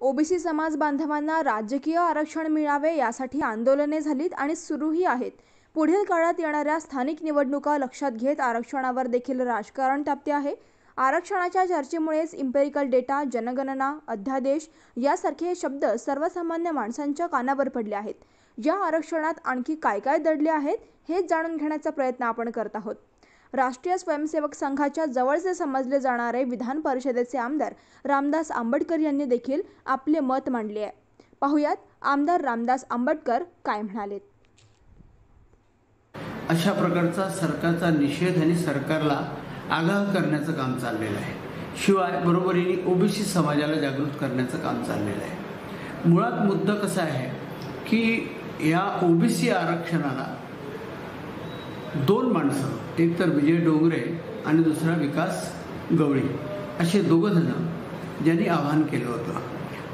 OBC समाज बांधवांना राजकीय आरक्षण मिळावे यासाठी आंदोलने झालीत आणि सुरूही आहेत. पुढील काळात येणाऱ्या स्थानिक निवडणुका लक्षात घेत आरक्षणावर देखील राजकारण तापते आहे. आरक्षणाच्या चर्चेमुळेच इम्पेरिकल डेटा जनगणना अध्यादेश यासारखे शब्द सर्वसामान्य माणसांच्या कानावर पडले आहेत. या आरक्षणात आणखी काय काय दडले आहेत हेच जाणून घेण्याचा प्रयत्न आपण करत आहोत. राष्ट्रीय स्वयंसेवक संघाच्या जवळचे समजले जाणारे विधान परिषदेचे आमदार रामदास आंबटकर यांनी देखील आपले मत मांडले आहे. पाहुयात आमदार रामदास आंबटकर काय म्हणाले अशा प्रकारचा सरकारचा निषेध आणि सरकारला आगाह करण्याचं काम चाललेलं आहे. शिवाय बरोबरीने ओबीसी समाजाला जागृत करण्याचं काम चाललेलं आहे. मुळात मुद्दा कसा आहे की या ओबीसी आरक्षणाला दोन माणसं एक तर विजय डोंगरे आणि दुसरा विकास गवळी असे दोघंजणं ज्यांनी आवाहन केलं होतं.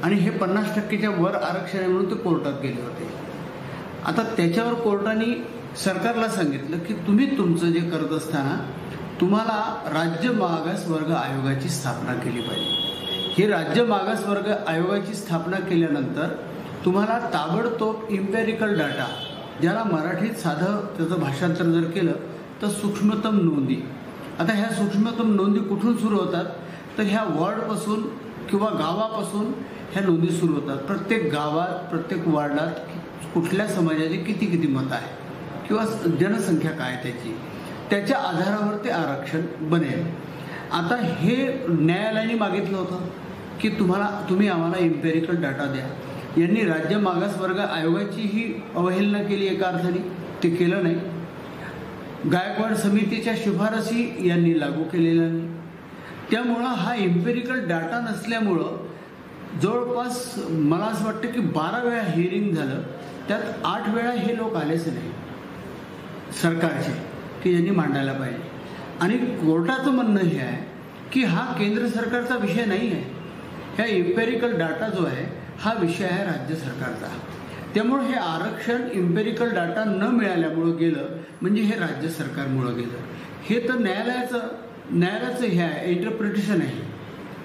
आणि हे पन्नास टक्केच्या वर आरक्षण आहे म्हणून ते कोर्टात गेले होते. आता त्याच्यावर कोर्टाने सरकारला सांगितलं की तुम्ही तुमचं जे करत असताना तुम्हाला राज्य मागास वर्ग आयोगाची स्थापना केली पाहिजे. ही राज्य मागास वर्ग आयोगाची स्थापना केल्यानंतर तुम्हाला ताबडतोब इम्पेरिकल डाटा ज्याला मराठीत साधं त्याचं भाषांतर जर केलं तर सूक्ष्मतम नोंदी. आता ह्या सूक्ष्मतम नोंदी कुठून सुरू होतात? तर ह्या वॉर्डपासून किंवा गावापासून ह्या नोंदी सुरू होतात. प्रत्येक गावात प्रत्येक वॉर्डात कुठल्या समाजाची किती किती मतं आहे? किंवा जनसंख्या काय त्याची? त्याच्या आधारावर ते आरक्षण बनेल. आता हे न्यायालयाने मागितलं होतं की तुम्हाला तुम्ही आम्हाला इम्पेरिकल डाटा द्या. यांनी राज्य मागासवर्ग आयोगाचीही अवहेलना केली एका अर्थाने? ते केलं नाही. गायकवाड समितीच्या शिफारसी यांनी लागू केलेल्या नाही. त्यामुळं हा इम्पेरिकल डाटा नसल्यामुळं जवळपास मला असं वाटतं की बारा वेळा हिअरिंग झालं. त्यात आठ वेळा हे लोक आलेच नाही. सरकारचे की यांनी मांडायला पाहिजे. आणि कोर्टाचं म्हणणं हे आहे की हा केंद्र सरकारचा विषय नाही आहे ह्या इम्पेरिकल डाटा जो आहे हा विषय आहे राज्य सरकारचा. त्यामुळं हे आरक्षण इम्पेरिकल डाटा न मिळाल्यामुळं गेलं म्हणजे हे राज्य सरकारमुळं गेलं. हे तर न्यायालयाचं न्यायालयाचं हे आहे इंटरप्रिटेशन आहे.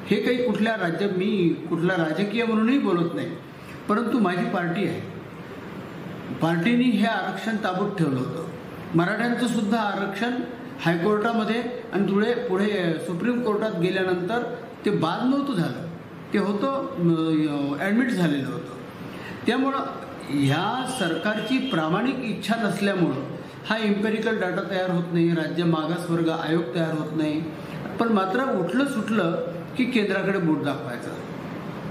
हे काही कुठल्या राज्य मी कुठला राजकीय म्हणूनही बोलत नाही परंतु माझी पार्टी आहे. पार्टीने हे आरक्षण ताबूत ठेवलं होतं. मराठ्यांचं सुद्धा आरक्षण हायकोर्टामध्ये आणि धुळे पुढे सुप्रीम कोर्टात गेल्यानंतर ते बाद नव्हतं झालं. ते होतं ॲडमिट झालेलं होतं. त्यामुळं ह्या सरकारची प्रामाणिक इच्छा नसल्यामुळं हा इम्पेरिकल डाटा तयार होत नाही राज्य मागासवर्ग आयोग तयार होत नाही. पण मात्र उठलं सुटलं की केंद्राकडे बोट दाखवायचं.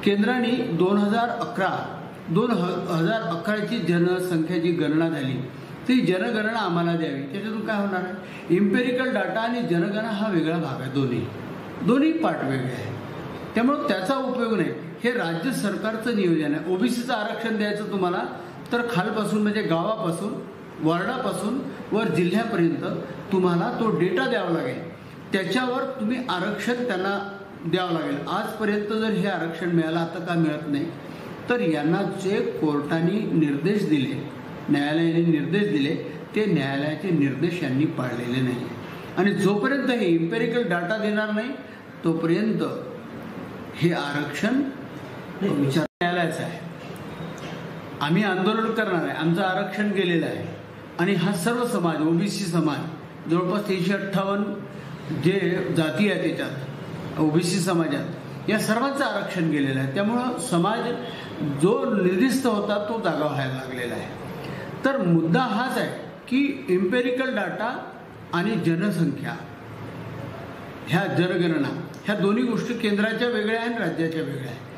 केंद्राने दोन हजार अकरा दोन ह हजार अकराची जनसंख्या जी गणना झाली ती जनगणना आम्हाला द्यावी. त्याच्यातून काय होणार आहे? इम्पेरिकल डाटा आणि जनगणना हा वेगळा भाग आहे दोन्ही. दोन्ही पार्ट वेगळे आहे त्यामुळं त्याचा उपयोग नाही. हे राज्य सरकारचं नियोजन आहे. ओबीसीचं आरक्षण द्यायचं तुम्हाला तर खालपासून म्हणजे गावापासून वॉर्डापासून वर जिल्ह्यापर्यंत तुम्हाला तो डेटा द्यावा लागेल. त्याच्यावर तुम्ही आरक्षण त्यांना द्यावं लागेल. आजपर्यंत जर हे आरक्षण मिळालं आता का मिळत नाही? तर यांना जे कोर्टाने निर्देश दिले न्यायालयाने निर्देश दिले ते न्यायालयाचे निर्देश यांनी पाळलेले नाही आणि जोपर्यंत हे इम्पेरिकल डाटा देणार नाही तोपर्यंत हे आरक्षण विचार न्यायालयाचं आहे. आम्ही आंदोलन करणार आहे. आमचं आरक्षण गेलेलं आहे. आणि हा सर्व समाज ओबीसी समाज जवळपास तीनशे अठ्ठावन्न जे जाती आहे त्याच्यात ओबीसी समाजात या सर्वांचं आरक्षण गेलेलं आहे. त्यामुळं समाज जो निर्दिष्ट होता तो जागा व्हायला लागलेला आहे. तर मुद्दा हाच आहे की इम्पेरिकल डाटा आणि जनसंख्या ह्या जनगणना ह्या दोन्ही गोष्टी केंद्राच्या वेगळ्या आणि राज्याच्या वेगळ्या आहेत.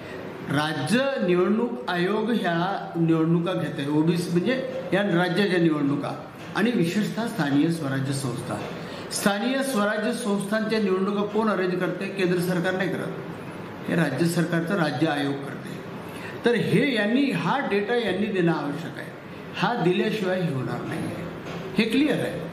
राज्य निवडणूक आयोग ह्या निवडणुका घेत आहे. ओबीसी म्हणजे या राज्याच्या निवडणुका आणि विशेषतः स्थानीय स्वराज्य संस्था. स्थानीय स्वराज्य संस्थांच्या निवडणुका कोण अरेंज करते? केंद्र सरकार नाही करत. हे राज्य सरकारचं राज्य आयोग करते. तर हे यांनी हा डेटा यांनी देणं आवश्यक आहे. हा दिल्याशिवाय हे होणार नाही हे क्लिअर आहे.